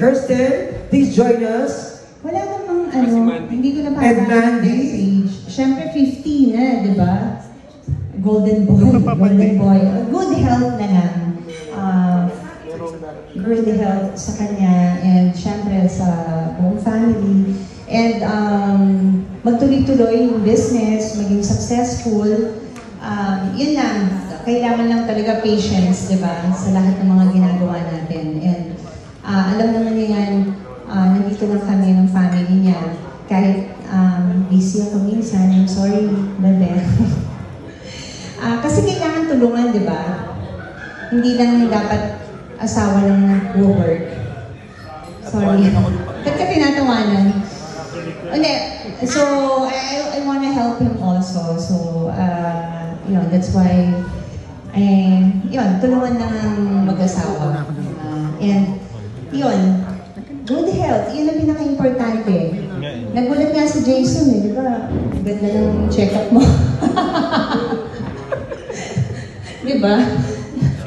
Kirsten? Please join us. Wala namang ano, si Mandy. hindi ko na And Mandy? age. Siyempre 15 na, di ba? Golden boy, golden boy. Good health na lang. Uh, good health sa kanya and syempre sa buong family. And um, magtuloy-tuloy yung business, maging successful. Um, yun lang, kailangan lang talaga patience, di ba? Sa lahat ng mga ginagawa natin. And ah, alam naman niya yan, ah, nandito lang kami ng family niya. Kahit um, busy ako minsan, I'm sorry, Bebe. Ah, kasi kailangan tulungan, di ba? Hindi lang dapat asawa lang nag-work. Sorry. Ba't ka tinatawanan? Hindi. So, I, I want to help him also. So, uh, yun, that's why, eh, yun, tulungan lang ang mag-asawa. Uh, and, yun, good health, yun ang pinaka-importante. Nagulat nga si Jason eh, di ba? Ganda ng check-up mo. di ba?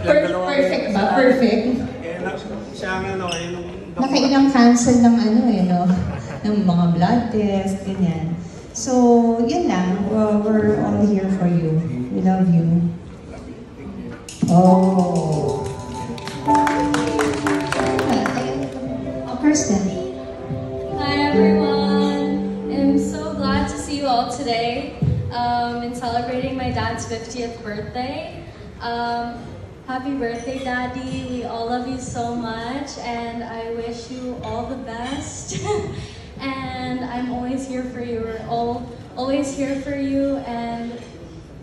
Per- perfect ba? Perfect. Eh, siya ang ano, eh, nung Nakailang cancel ng ano eh, no? ng mga blood test, ganyan. So, yun lang. We're, we're all here for you. We love you. Oh, 50th birthday. Um, happy birthday, Daddy! We all love you so much, and I wish you all the best. and I'm always here for you. We're all always here for you, and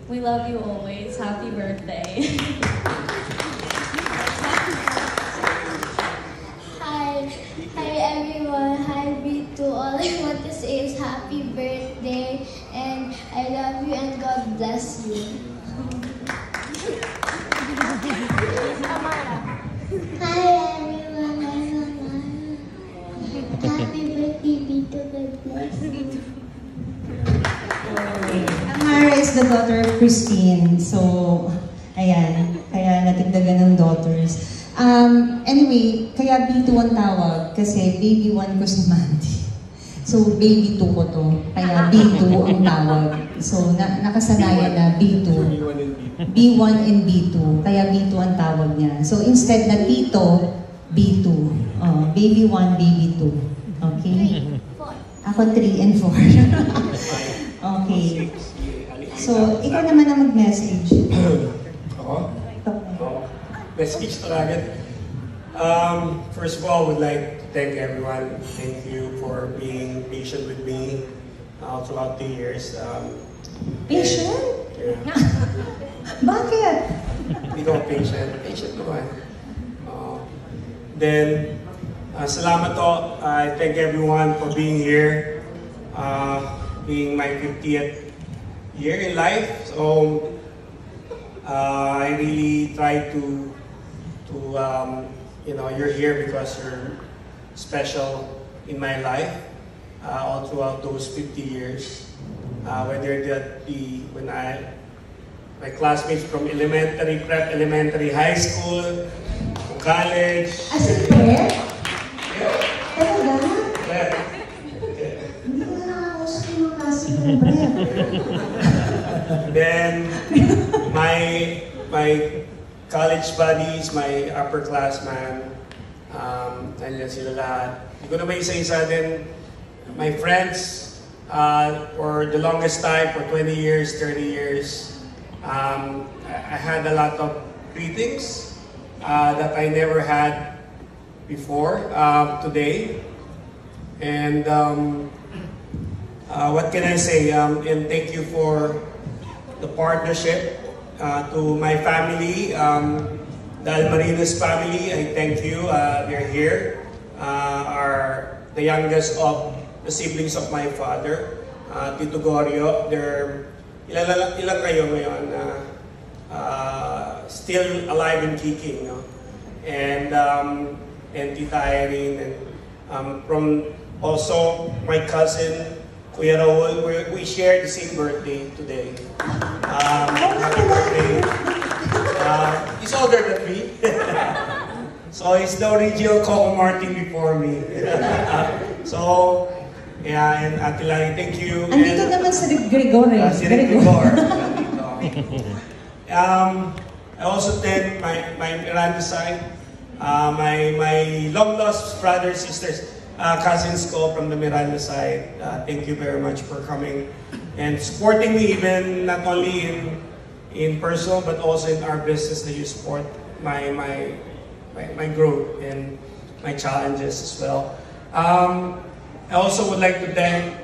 we love you always. Happy birthday! Hi, hi everyone. Hi B2. All I want to say is happy birthday and I love you and God bless you. Hi everyone, I'm Amara. Happy birthday be to God bless you. Amara is the daughter of Christine, so ayan, kaya natindagan ng daughters. Um, anyway, kaya B2 ang tawag kasi baby one ko si Mandy. So, baby 2 ko to. Kaya B2 ang tawag. So, na nakasanayan na B2. B1 and B2. Kaya B2 ang tawag niya. So, instead na Tito, B2. Oh, baby 1, baby 2. Okay? Ako 3 and 4. okay. So, ikaw naman ang mag-message. Ako? Oh, message talaga. Um, first of all, would like thank everyone. Thank you for being patient with me uh, throughout the years. Um, Patient? yeah. Bakit? Hindi ko patient. Patient naman. Uh, then, uh, salamat to. I thank everyone for being here. Uh, being my 50th year in life. So, uh, I really try to, to um, you know, you're here because you're special in my life uh, all throughout those 50 years. Uh, whether that be when I my classmates from elementary, prep elementary, high school, college. As in prep? Yeah, Talaga? Hindi ko na nakakausap yung mga klase ng prep. Then my my college buddies, my upperclassmen, um, nandiyan sila lahat. Hindi ko na isa-isa din, my friends, uh, for the longest time, for 20 years, 30 years, um, I had a lot of greetings uh, that I never had before uh, today. And um, uh, what can I say? Um, and thank you for the partnership uh, to my family, the Almarinas family. I thank you. Uh, they're here. Uh, are the youngest of the siblings of my father, uh, Tito Gorio. They're ilan, ilan kayo ngayon na uh, still alive and kicking, no? And um, and Tita Irene and um, from also my cousin Kuya Raul, we, we shared the same birthday today. Um, happy birthday. Uh, he's older than me. so he's the original Coco Martin before me. so, yeah, and Ate Lani, thank you. Andito And- naman sa Gregor eh. Uh, si Rick Gregor. Um, I also thank my, my Miranda side, uh, my, my long lost brothers, sisters, uh, cousins ko from the Miranda side. Uh, thank you very much for coming and supporting me even not only in in personal but also in our business that you support my my my, my growth and my challenges as well. Um, I also would like to thank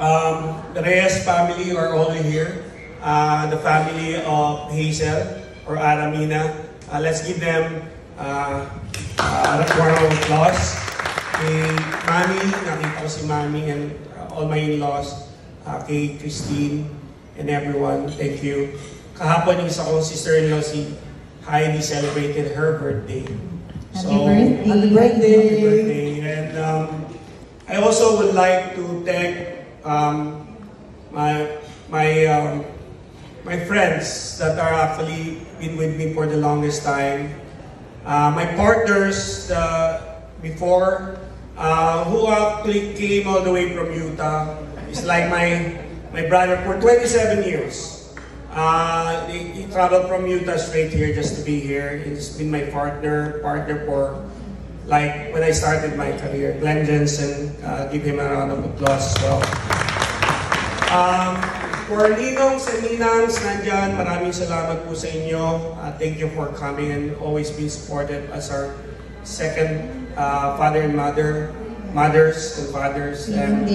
um, the Reyes family who are all here. Uh, the family of Hazel or Aramina. Uh, let's give them uh, a round of applause. Kay Mami, nakita ko si Mami and all my in-laws. Uh, kay Christine and everyone, thank you. Kahapon yung isa kong sister-in-law si Heidi celebrated her birthday. Happy birthday. Happy birthday. Happy birthday. And um, I also would like to thank um, my my um, my friends that are actually been with me for the longest time. Uh, my partners uh, before uh, who actually came all the way from Utah. It's like my my brother for 27 years. Uh, he, he traveled from Utah straight here just to be here. He's been my partner, partner for like when I started my career. Glenn Jensen, uh, give him a round of applause as well. Um, for Ninongs and Ninangs nandyan, maraming salamat po sa inyo. Uh, thank you for coming and always being supportive as our second uh, father and mother, mothers and fathers. And.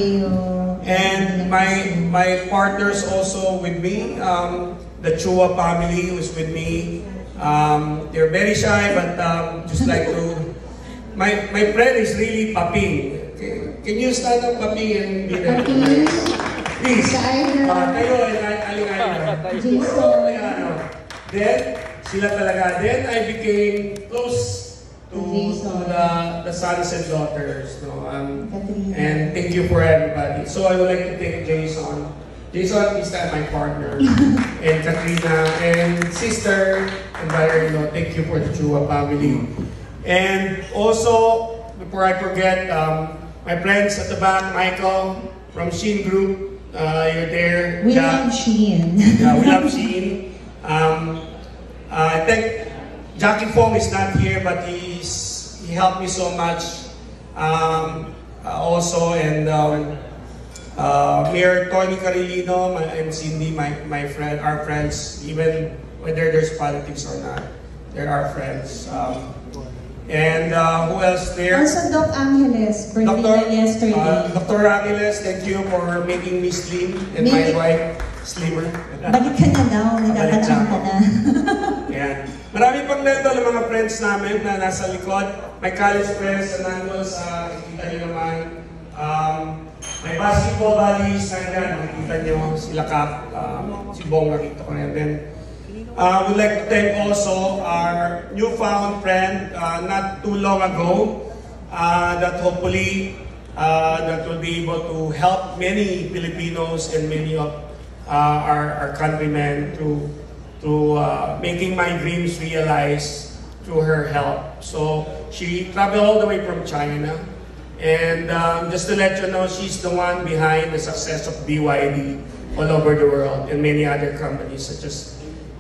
And my my partners also with me, um, the Chua family who's with me. Um, they're very shy, but um, just like to. My my friend is really Paping. Can, can you stand up, Paping, and be there? Please. Uh, kayo ay alingayin. Jason. Ano. Then, sila talaga. Then, I became close to, to the, the sons and daughters. No? Um, and thank you for everybody. So I would like to thank Jason Jason is my partner, and Katrina, and sister, and brother-in-law, thank you for the Chua family. And also, before I forget, um, my friends at the back, Michael from Sheen Group, uh, you're there. We Jack. love Shein. Yeah, we love Sheen. Um, uh, I think Jackie Fong is not here, but he's, he helped me so much. Um, uh, also, and um, uh, Mayor Tony Carilino my, and Cindy, my, my friend, our friends, even whether there's politics or not, they're our friends. Um, and uh, who else there? Also, Doc Angeles, niya yesterday. uh, Dr. Aguiles, thank you for making me slim and my wife slimmer. Balik ka na daw, nagkakataan ka na. Yan. Marami pang nandun ang mga friends namin na nasa likod. My college friends na nandun sa, nakikita nyo naman. Um, my basketball buddies, nandyan, nakikita nyo, sila Kap, um, si Bong, nakita ko na yan. Then, uh, we'd like to thank also our newfound friend uh, not too long ago uh, that hopefully uh, that will be able to help many Filipinos and many of uh, our, our countrymen to to uh, making my dreams realized through her help. So she traveled all the way from China. And um, just to let you know, she's the one behind the success of BYD all over the world and many other companies such as,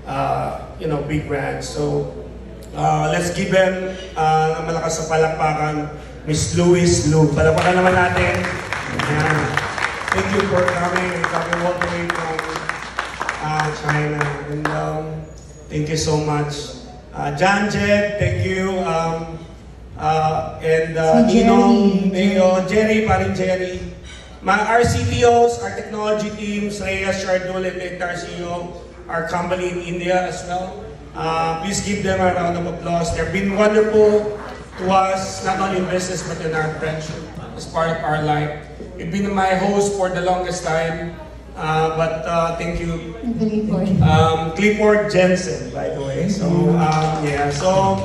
uh, you know, big brands. So uh, let's give them uh, malakas sa palakpakan, Miss Louis Lu. Palakpakan naman natin. Yan. Thank you for coming and coming all the way from China. And um, thank you so much. Uh, John Jed, thank you. Um, uh, and uh, Si Ninong, Jerry. Mayo, Jerry, parin Jerry. My our CTOs, our technology teams, Rhea, Shardul, and entire CEO, our company in India as well. Uh, please give them a round of applause. They've been wonderful to us, not only in business, but in our friendship as part of our life. You've been my host for the longest time, uh, but uh, thank you Clifford. Um, Clifford Jensen, by the way. So, um, yeah. So,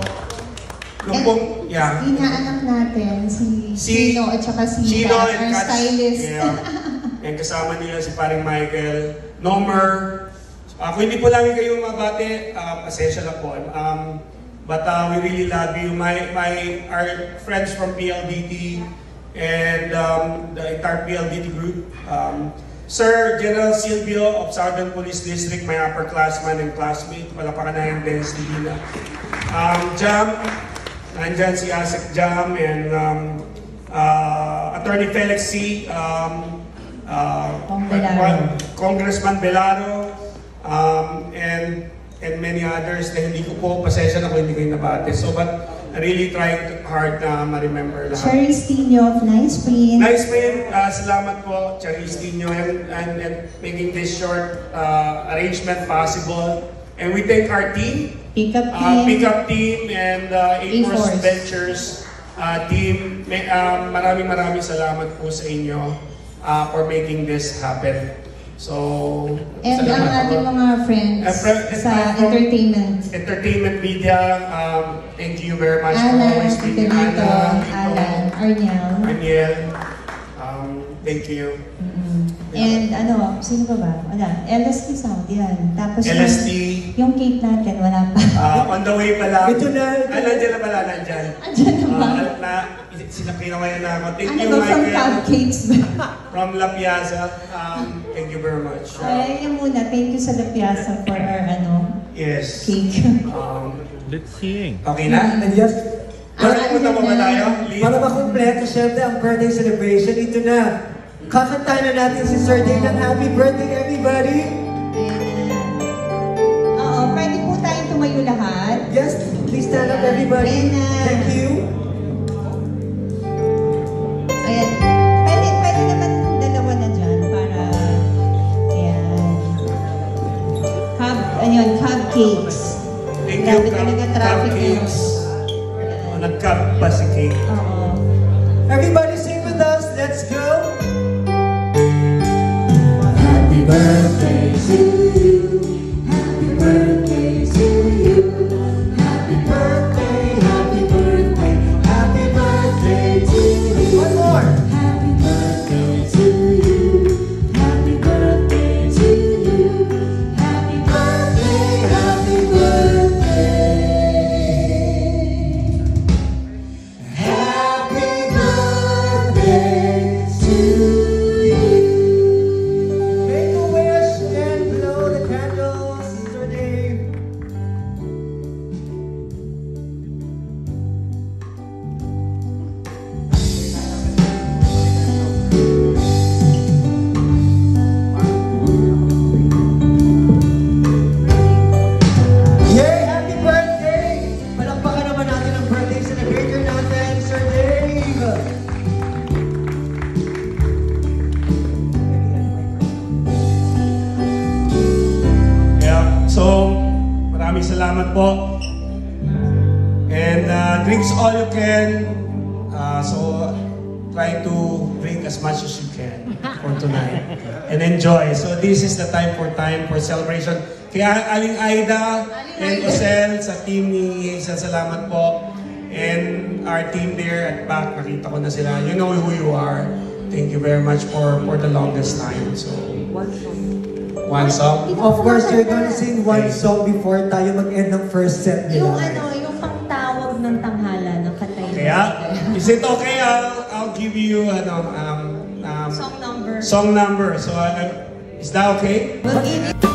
nung pong, yeah. Inaanak natin si, Si- Chino at saka si Chino Kat, and our Kat- stylist. Yeah. And kasama nila si paring Michael, Nomer. Uh, kung hindi po namin kayo mabate, uh, pasensya na po. Um, but uh, we really love you. My, my, our friends from PLDT and um, the entire PLDT group. Um, Sir General Silvio of Southern Police District, my upperclassman and classmate. Wala pa ka na yung Dennis Divina. Um, Jam, nandyan si Asik Jam and um, uh, Attorney Felix C. Um, uh, Belaro. Congressman Belaro, um, and and many others na hindi ko po, pasensya na kung hindi kayo nabate. So, but really trying to- hard na ma-remember lahat. Sherry Stino of Nice Print. Nice man, uh, salamat po, Charistino, and, and, and making this short uh, arrangement possible. And we thank our team, Pickup uh, team. Pickup Team and uh, A-Force. Ventures uh, team. May, um, maraming maraming salamat po sa inyo uh, for making this happen. So, And ang ating mga friends And friend- sa and from- entertainment. Entertainment media, um, thank you very much for Alan, always being Ana, Alan, Arniel. Daniel. Um, thank you. Mm. And ano, sino pa ba? Wala. LST Sound, yan. Tapos yung- LST, yung cake natin, wala pa. uh, on the way pala. Ito na, ito Ah, na. nandiyan na pala, nandiyan. Andyan na ba? Uh, na, sinakina ngayon na ako. Thank Ano you, ba from Michael. cupcakes ba? From La Piazza. Um, thank you very much. Uh, Ay, yun muna. Thank you sa La Piazza for our ano, yes. cake. Um, Let's sing. okay na? And yes, Para punta mo ba tayo? Lee? para makompleto syempre ang birthday celebration, ito na. Kakantahan na natin si Sir Dave ng Happy Birthday, everybody! Oo, pwede po tayong tumayo lahat. Yes, please stand up, everybody. Thank you. Ano yun, cupcakes. Thank you, talaga traffic ngayon. Cupcakes. Oh, Nag-cup pa si cake. Oo. Everybody sing with us. Let's go. Happy birthday to you. Salamat po. And uh, drinks all you can. Uh, so try to drink as much as you can for tonight. And enjoy. So this is the time for time for celebration. Kaya Aling Aida and Osel sa team ni Hazel, salamat po. And our team there at back, nakita ko na sila. You know who you are. Thank you very much for for the longest time. So, one song. Of course, you're gonna sing one song before tayo mag-end ng first set nila. Yung ano, yung pangtawag ng tanghala ng katay. Kaya, is it okay? I'll, I'll give you ano, um, um, Song number. song number. So, uh, is that okay? We'll give you